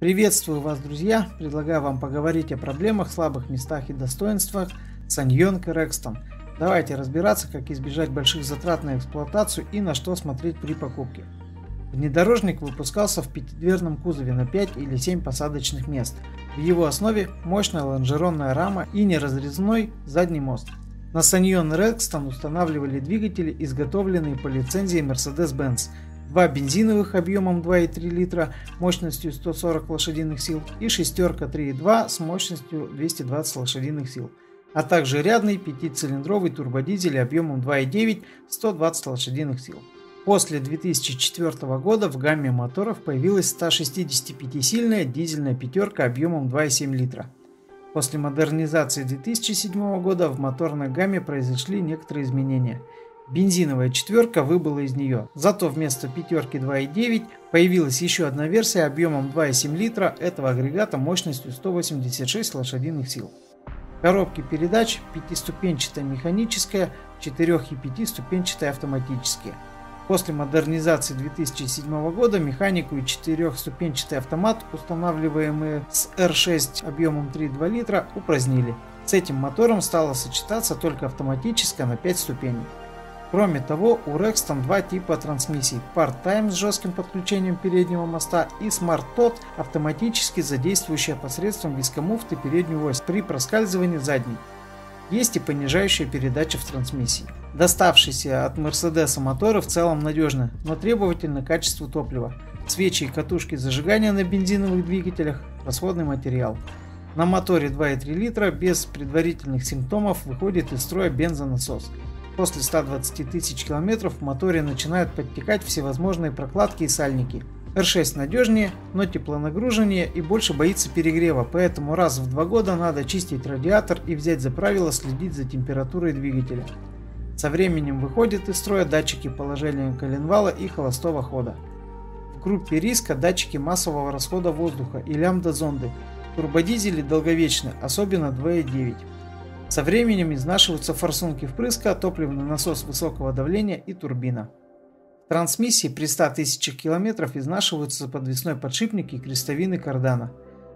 Приветствую вас, друзья! Предлагаю вам поговорить о проблемах, слабых местах и достоинствах Саньон Рекстон. Давайте разбираться, как избежать больших затрат на эксплуатацию и на что смотреть при покупке. Внедорожник выпускался в пятидверном кузове на 5 или 7 посадочных мест. В его основе мощная лонжеронная рама и неразрезной задний мост. На Саньон Рекстон устанавливали двигатели, изготовленные по лицензии Mercedes-Benz – два бензиновых объемом 2,3 литра мощностью 140 лошадиных сил и шестерка 3,2 с мощностью 220 лошадиных сил, а также рядный пятицилиндровый турбодизель объемом 2,9 120 лошадиных сил. После 2004 года в гамме моторов появилась 165-сильная дизельная пятерка объемом 2,7 литра. После модернизации 2007 года в моторной гамме произошли некоторые изменения – Бензиновая четверка выбыла из нее. Зато вместо пятерки 2.9 появилась еще одна версия объемом 2,7 литра этого агрегата мощностью 186 лошадиных сил. Коробки передач пятиступенчатая механическая, 4 и 5 ступенчатые автоматические. После модернизации 2007 года механику и четырехступенчатый автомат, устанавливаемые с R6 объемом 3,2 литра, упразднили. С этим мотором стало сочетаться только автоматическая на 5 ступеней. Кроме того, у Rexton два типа трансмиссий – Part-Time с жестким подключением переднего моста и Smart Tot автоматически задействующая посредством вискомуфты переднюю ось при проскальзывании задней. Есть и понижающая передача в трансмиссии. Доставшиеся от Mercedes моторы в целом надежны, но требовательны к качеству топлива. Свечи и катушки зажигания на бензиновых двигателях – расходный материал. На моторе 2,3 литра без предварительных симптомов выходит из строя бензонасос – После 120 тысяч километров в моторе начинают подтекать всевозможные прокладки и сальники. R6 надежнее, но теплонагруженнее и больше боится перегрева, поэтому раз в два года надо чистить радиатор и взять за правило следить за температурой двигателя. Со временем выходят из строя датчики положения коленвала и холостого хода. В группе риска датчики массового расхода воздуха и лямбда-зонды. Турбодизели долговечны, особенно 2.9. Со временем изнашиваются форсунки впрыска, топливный насос высокого давления и турбина. В трансмиссии при 100 тысячах километров изнашиваются подвесной подшипник и крестовины кардана.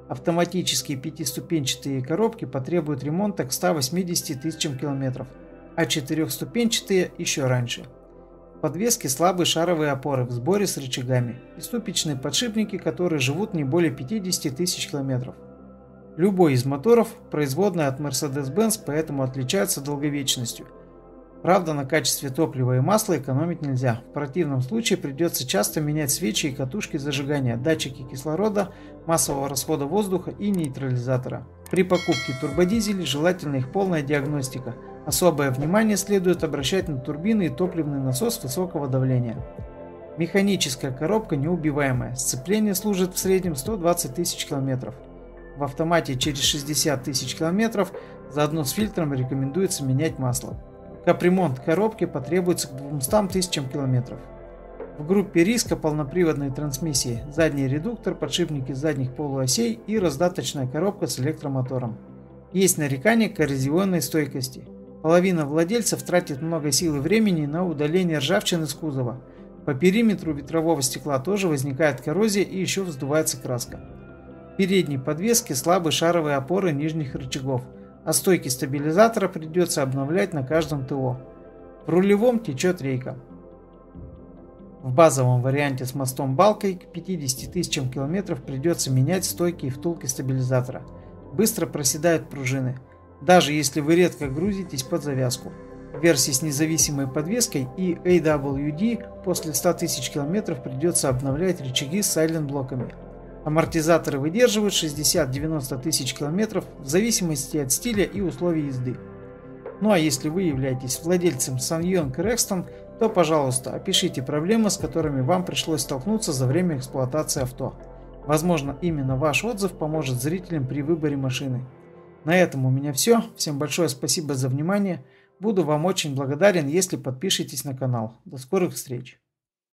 Автоматические пятиступенчатые коробки потребуют ремонта к 180 тысячам километров, а четырехступенчатые еще раньше. В подвеске слабые шаровые опоры в сборе с рычагами и ступичные подшипники, которые живут не более 50 тысяч километров. Любой из моторов производная от Mercedes-Benz, поэтому отличается долговечностью. Правда, на качестве топлива и масла экономить нельзя. В противном случае придется часто менять свечи и катушки зажигания, датчики кислорода, массового расхода воздуха и нейтрализатора. При покупке турбодизелей желательна их полная диагностика. Особое внимание следует обращать на турбины и топливный насос высокого давления. Механическая коробка неубиваемая. Сцепление служит в среднем 120 тысяч километров. В автомате через 60 тысяч километров заодно с фильтром рекомендуется менять масло. Капремонт коробки потребуется к 200 тысячам километров. В группе риска полноприводной трансмиссии задний редуктор, подшипники задних полуосей и раздаточная коробка с электромотором. Есть нарекания к коррозионной стойкости. Половина владельцев тратит много сил и времени на удаление ржавчины с кузова. По периметру ветрового стекла тоже возникает коррозия и еще вздувается краска передней подвески слабые шаровые опоры нижних рычагов, а стойки стабилизатора придется обновлять на каждом ТО. В рулевом течет рейка. В базовом варианте с мостом-балкой к 50 тысячам километров придется менять стойки и втулки стабилизатора. Быстро проседают пружины, даже если вы редко грузитесь под завязку. В версии с независимой подвеской и AWD после 100 тысяч километров придется обновлять рычаги с сайлент-блоками – Амортизаторы выдерживают 60-90 тысяч километров в зависимости от стиля и условий езды. Ну а если вы являетесь владельцем Sanyong Rexton, то пожалуйста опишите проблемы, с которыми вам пришлось столкнуться за время эксплуатации авто. Возможно именно ваш отзыв поможет зрителям при выборе машины. На этом у меня все. Всем большое спасибо за внимание. Буду вам очень благодарен, если подпишетесь на канал. До скорых встреч!